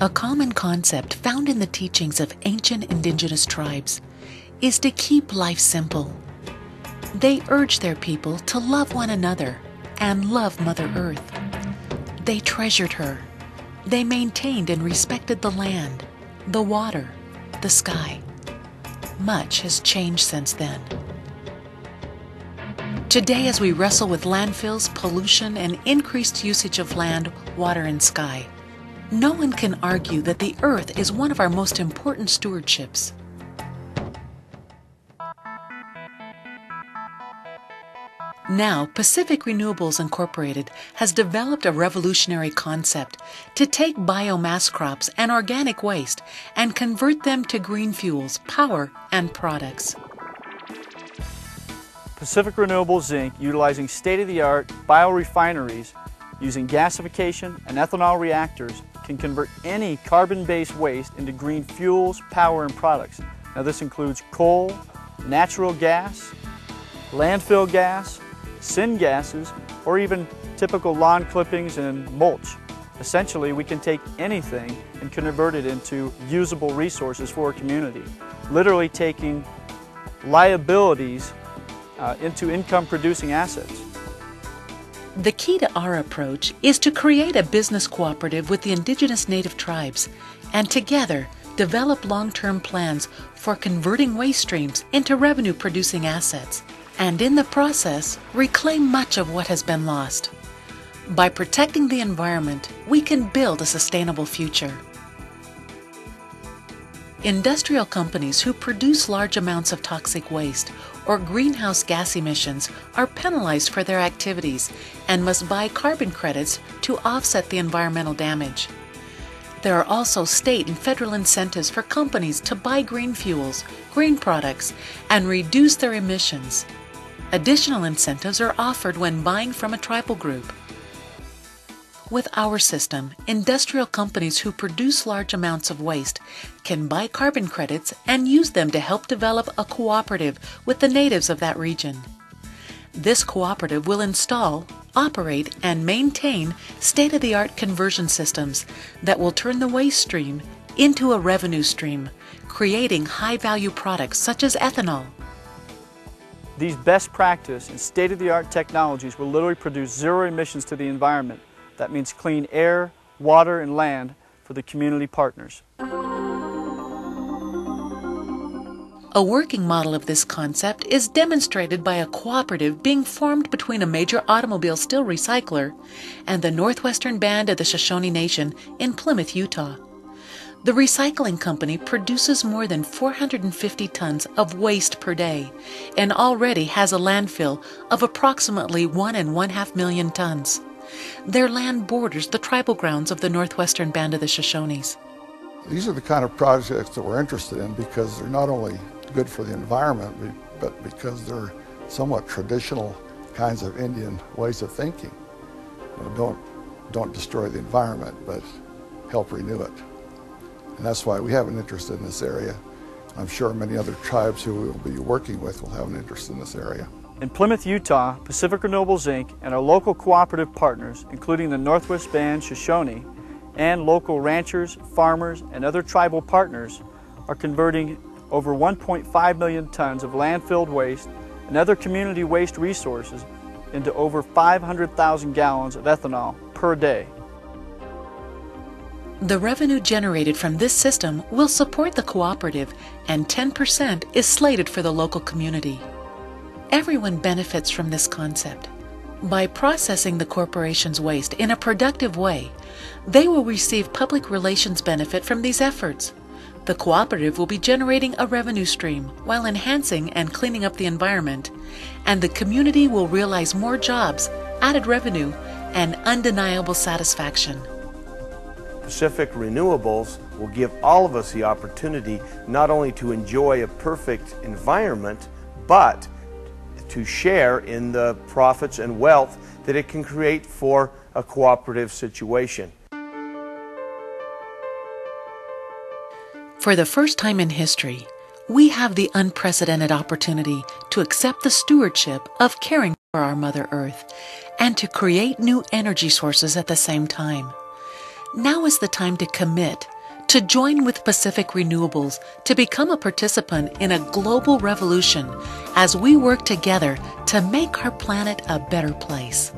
A common concept found in the teachings of ancient indigenous tribes is to keep life simple. They urge their people to love one another and love Mother Earth. They treasured her. They maintained and respected the land, the water, the sky. Much has changed since then. Today, as we wrestle with landfills, pollution, and increased usage of land, water, and sky, no one can argue that the Earth is one of our most important stewardships. Now, Pacific Renewables Incorporated has developed a revolutionary concept to take biomass crops and organic waste and convert them to green fuels, power, and products. Pacific Renewables Inc., utilizing state-of-the-art biorefineries using gasification and ethanol reactors, can convert any carbon-based waste into green fuels, power, and products. Now this includes coal, natural gas, landfill gas, syngases, or even typical lawn clippings and mulch. Essentially, we can take anything and convert it into usable resources for a community. Literally taking liabilities uh, into income producing assets. The key to our approach is to create a business cooperative with the indigenous native tribes and together develop long-term plans for converting waste streams into revenue producing assets and in the process reclaim much of what has been lost. By protecting the environment, we can build a sustainable future. Industrial companies who produce large amounts of toxic waste or greenhouse gas emissions are penalized for their activities and must buy carbon credits to offset the environmental damage. There are also state and federal incentives for companies to buy green fuels, green products, and reduce their emissions. Additional incentives are offered when buying from a tribal group. With our system, industrial companies who produce large amounts of waste can buy carbon credits and use them to help develop a cooperative with the natives of that region. This cooperative will install, operate, and maintain state of the art conversion systems that will turn the waste stream into a revenue stream, creating high value products such as ethanol, these best practice and state-of-the-art technologies will literally produce zero emissions to the environment. That means clean air, water, and land for the community partners. A working model of this concept is demonstrated by a cooperative being formed between a major automobile steel recycler and the Northwestern Band of the Shoshone Nation in Plymouth, Utah. The recycling company produces more than 450 tons of waste per day and already has a landfill of approximately one and one half million tons. Their land borders the tribal grounds of the Northwestern Band of the Shoshones. These are the kind of projects that we're interested in because they're not only good for the environment, but because they're somewhat traditional kinds of Indian ways of thinking. You know, don't, don't destroy the environment, but help renew it. And that's why we have an interest in this area. I'm sure many other tribes who we will be working with will have an interest in this area. In Plymouth, Utah, Pacific Renewables Inc. and our local cooperative partners, including the Northwest Band Shoshone, and local ranchers, farmers, and other tribal partners, are converting over 1.5 million tons of landfilled waste and other community waste resources into over 500,000 gallons of ethanol per day. The revenue generated from this system will support the cooperative, and 10% is slated for the local community. Everyone benefits from this concept. By processing the corporation's waste in a productive way, they will receive public relations benefit from these efforts. The cooperative will be generating a revenue stream while enhancing and cleaning up the environment, and the community will realize more jobs, added revenue, and undeniable satisfaction. Pacific Renewables will give all of us the opportunity not only to enjoy a perfect environment, but to share in the profits and wealth that it can create for a cooperative situation. For the first time in history, we have the unprecedented opportunity to accept the stewardship of caring for our Mother Earth and to create new energy sources at the same time. Now is the time to commit, to join with Pacific Renewables to become a participant in a global revolution as we work together to make our planet a better place.